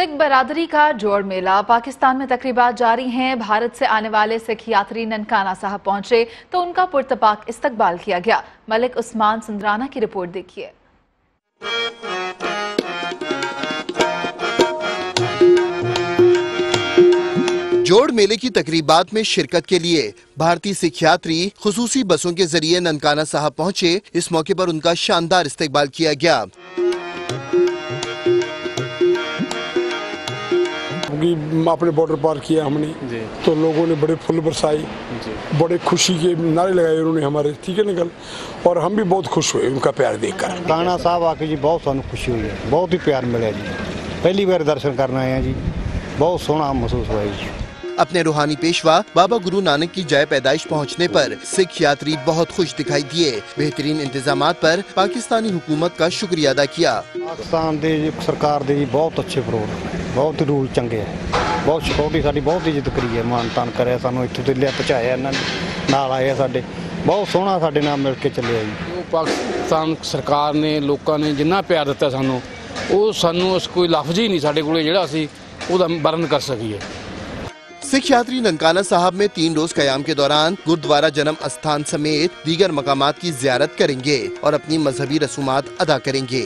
सिख बरादरी का जोड़ मेला। पाकिस्तान में तकरीबा जारी हैं। भारत से आने वाले सिख यात्री ननकाना साहब पहुँचे तो उनका पुरतपाक इस्तकबाल किया गया। मलिक उस्मान सुंदराना की रिपोर्ट देखिए। जोड़ मेले की तकरीबात में शिरकत के लिए भारतीय सिख यात्री खसूसी बसों के ज़रिए ननकाना साहब पहुँचे। इस मौके पर उनका शानदार इस्तेकबाल किया गया। कि अपने बॉर्डर पार किया हमने। तो लोगों ने बड़े फुल बरसाए। बड़े खुशी के नारे लगाए उन्होंने हमारे। ठीक है निकल और हम भी बहुत खुश हुए उनका प्यार देखकर। राणा साहब आके जी बहुत सानू खुशी हुई है। बहुत ही प्यार मिला जी। पहली बार दर्शन करना आए हैं जी। बहुत सोना महसूस हुआ जी। अपने रूहानी पेशवा बाबा गुरु नानक की जय पैदाइश पहुँचने आरोप सिख यात्री बहुत खुश दिखाई दिए। बेहतरीन इंतज़ाम आरोप पाकिस्तानी हुकूमत का शुक्रिया अदा किया। पाकिस्तान सरकार दे बहुत अच्छे प्रोग्राम है। ਬਹੁਤ ਰੂਲ ਚੰਗੇ ਹੈ ਬਹੁਤ ਸਿਕਿਉਰਿਟੀ ਸਾਡੀ ਬਹੁਤ ਇੱਜ਼ਤ ਕਰੀ ਹੈ ਮਾਨ ਤਾਨ ਕਰਿਆ ਸਾਨੂੰ ਇੱਥੋਂ ਤੇ ਲਿਆ ਪਹੁੰਚਾਇਆ ਇਹਨਾਂ ਨੇ ਨਾਲ ਆਏ ਆ ਸਾਡੇ ਬਹੁਤ ਸੋਹਣਾ ਸਾਡੇ ਨਾਲ ਮਿਲ ਕੇ ਚੱਲਿਆ ਜੀ ਜੋ ਪਾਕਿਸਤਾਨ ਸਰਕਾਰ ਨੇ ਲੋਕਾਂ ਨੇ ਜਿੰਨਾ ਪਿਆਰ ਦਿੱਤਾ ਸਾਨੂੰ ਉਹ ਸਾਨੂੰ ਉਸ ਕੋਈ ਲਫ਼ਜ਼ ਹੀ ਨਹੀਂ ਸਾਡੇ ਕੋਲੇ ਜਿਹੜਾ ਅਸੀਂ ਉਹਦਾ ਵਰਣਨ ਕਰ ਸਕੀਏ सिख यात्री ननकाना साहब में तीन रोज कयाम के दौरान गुरुद्वारा जन्म अस्थान समेत दीगर मकामात की जियारत करेंगे और अपनी मजहबी रसूमात अदा करेंगे